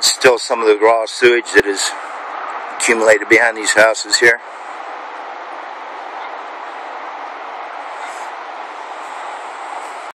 Still some of the raw sewage that is accumulated behind these houses here.